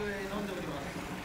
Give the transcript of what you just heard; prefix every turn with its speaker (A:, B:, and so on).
A: 飲んでおります。